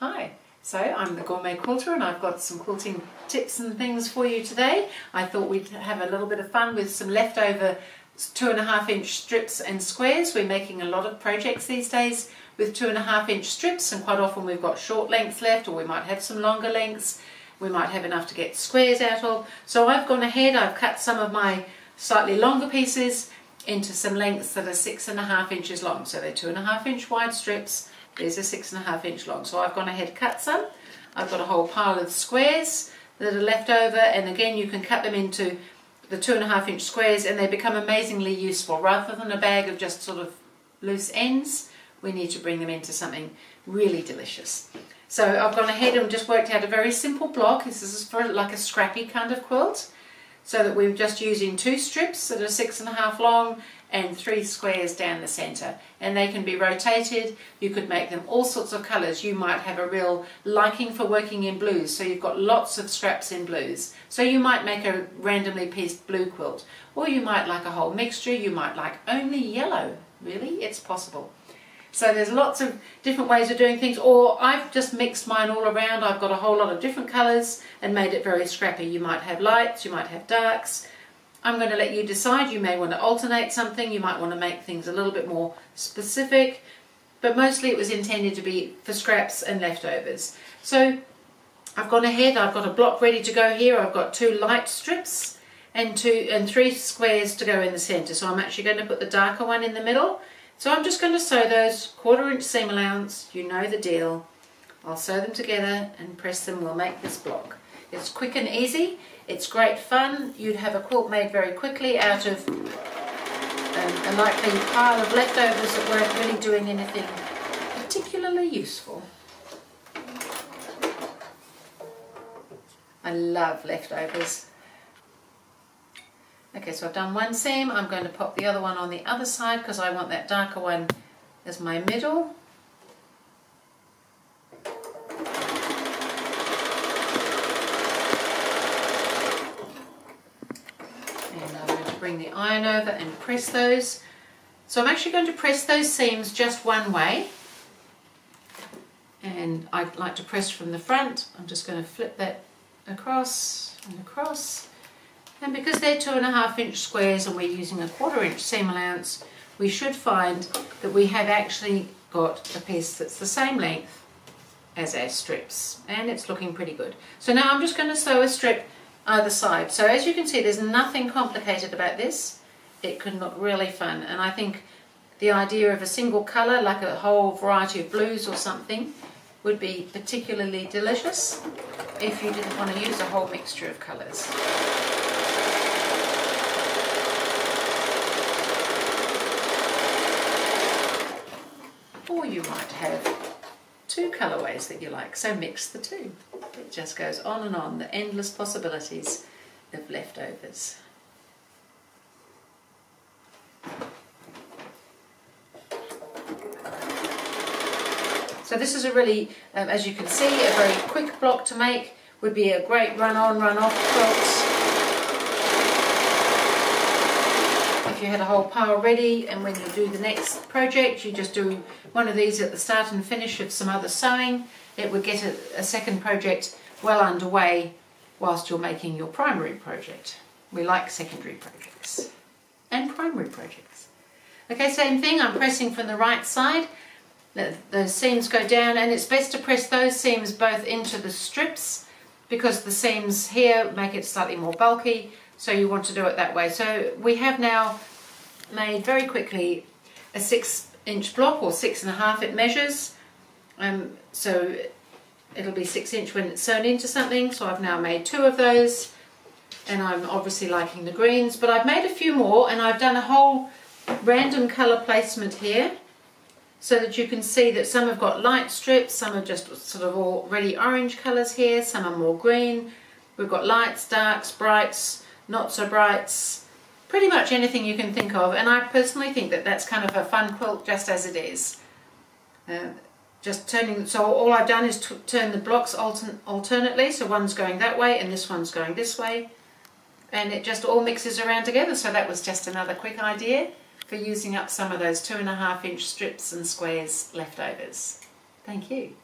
Hi, so I'm the Gourmet Quilter and I've got some quilting tips and things for you today. I thought we'd have a little bit of fun with some leftover two and a half inch strips and squares. We're making a lot of projects these days with two and a half inch strips and quite often we've got short lengths left or we might have some longer lengths. We might have enough to get squares out of. So I've gone ahead, I've cut some of my slightly longer pieces into some lengths that are six and a half inches long. So they're two and a half inch wide strips. These a six and a half inch long. So I've gone ahead and cut some. I've got a whole pile of squares that are left over and again you can cut them into the two and a half inch squares and they become amazingly useful. Rather than a bag of just sort of loose ends, we need to bring them into something really delicious. So I've gone ahead and just worked out a very simple block. This is for like a scrappy kind of quilt so that we're just using two strips that are six and a half long and three squares down the center and they can be rotated. You could make them all sorts of colors you might have a real liking for working in blues. So you've got lots of scraps in blues. So you might make a randomly pieced blue quilt. Or you might like a whole mixture. You might like only yellow. Really? It's possible. So there's lots of different ways of doing things. Or I've just mixed mine all around. I've got a whole lot of different colours and made it very scrappy. You might have lights, you might have darks. I'm going to let you decide. You may want to alternate something. You might want to make things a little bit more specific. But mostly it was intended to be for scraps and leftovers. So I've gone ahead. I've got a block ready to go here. I've got two light strips and two and three squares to go in the centre. So I'm actually going to put the darker one in the middle so I'm just going to sew those quarter inch seam allowance, you know the deal. I'll sew them together and press them, we'll make this block. It's quick and easy, it's great fun, you'd have a quilt made very quickly out of um, a likely pile of leftovers that weren't really doing anything particularly useful. I love leftovers. Okay, so I've done one seam. I'm going to pop the other one on the other side because I want that darker one as my middle. And I'm going to bring the iron over and press those. So I'm actually going to press those seams just one way. And I like to press from the front. I'm just going to flip that across and across and because they're two and a half inch squares and we're using a quarter inch seam allowance, we should find that we have actually got a piece that's the same length as our strips and it's looking pretty good. So now I'm just going to sew a strip either side. So as you can see there's nothing complicated about this. It can look really fun and I think the idea of a single colour like a whole variety of blues or something would be particularly delicious if you didn't want to use a whole mixture of colours. or you might have two colorways that you like, so mix the two. It just goes on and on, the endless possibilities of leftovers. So this is a really, um, as you can see, a very quick block to make, would be a great run-on, run-off quilt. if you had a whole pile ready and when you do the next project you just do one of these at the start and finish of some other sewing it would get a, a second project well underway whilst you're making your primary project. We like secondary projects and primary projects. Okay, same thing, I'm pressing from the right side. The, the seams go down and it's best to press those seams both into the strips because the seams here make it slightly more bulky so you want to do it that way. So we have now made very quickly a six inch block or six and a half it measures. Um, so it'll be six inch when it's sewn into something. So I've now made two of those and I'm obviously liking the greens, but I've made a few more and I've done a whole random color placement here so that you can see that some have got light strips, some are just sort of all already orange colors here, some are more green. We've got lights, darks, brights, not so brights, pretty much anything you can think of and I personally think that that's kind of a fun quilt just as it is. Uh, just turning, so all I've done is turn the blocks altern alternately, so one's going that way and this one's going this way and it just all mixes around together so that was just another quick idea for using up some of those two and a half inch strips and squares leftovers. Thank you.